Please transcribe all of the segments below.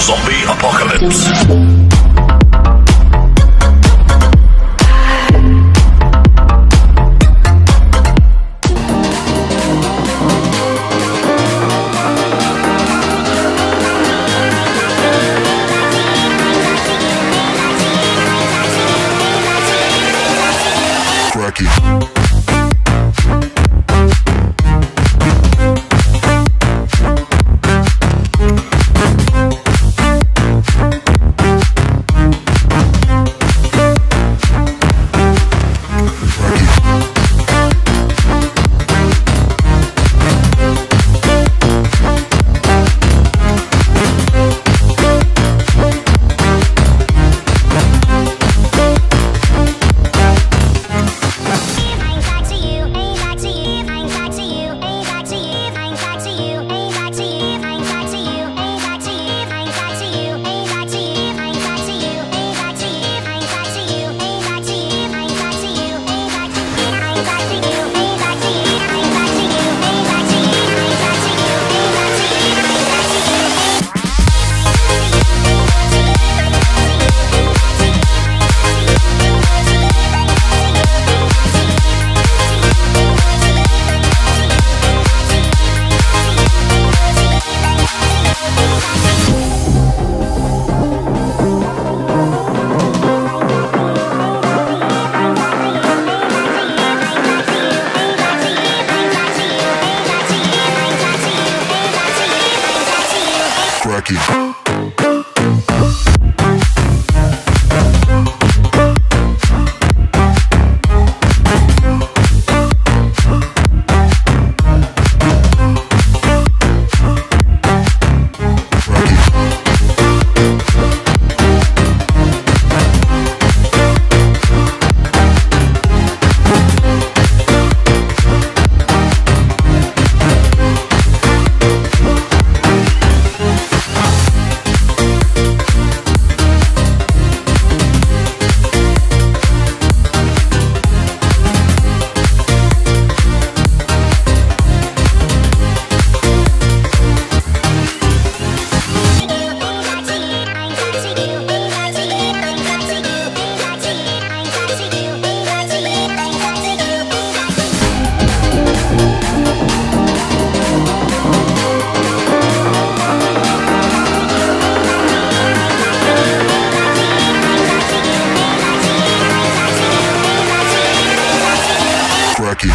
Zombie Apocalypse. Cracky. Cracky.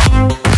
Cracky.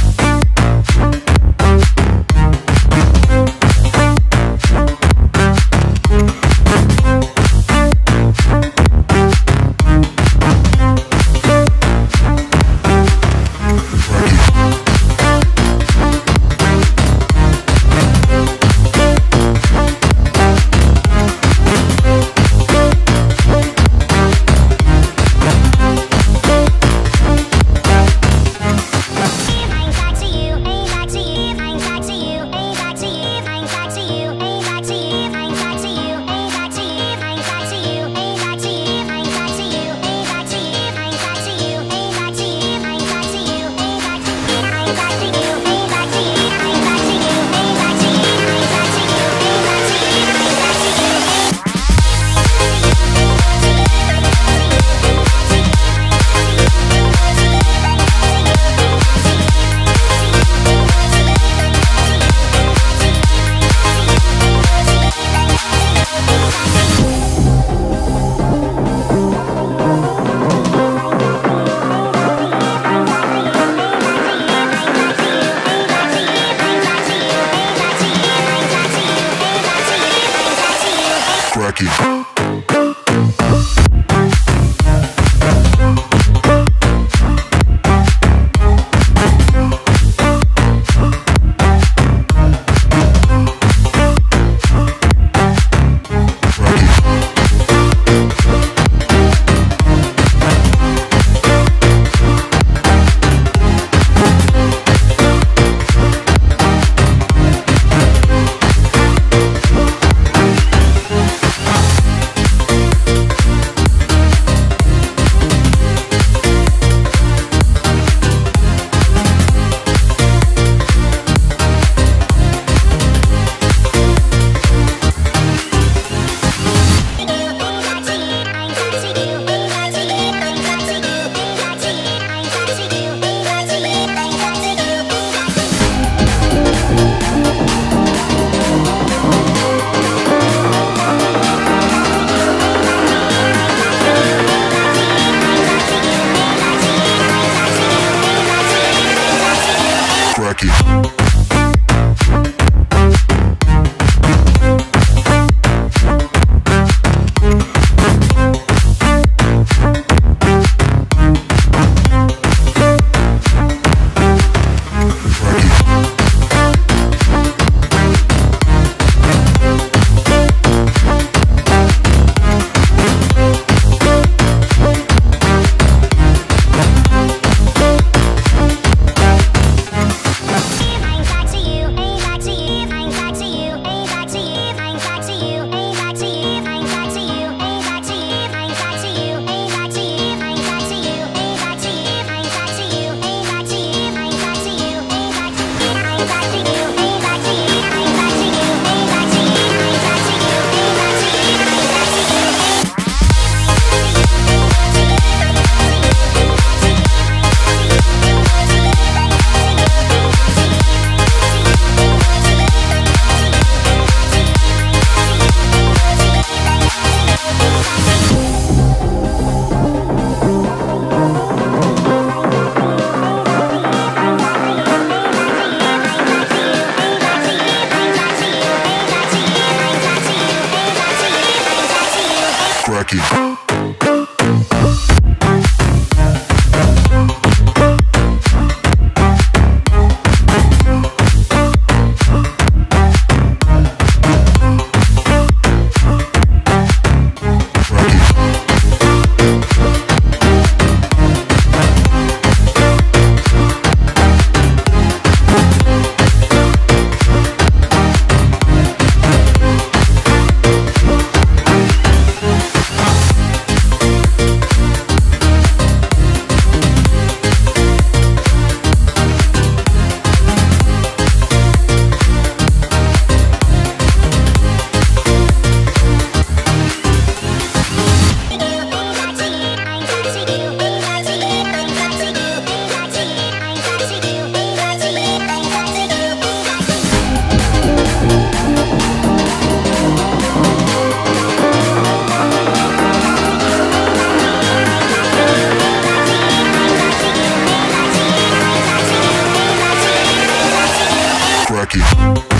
You. like.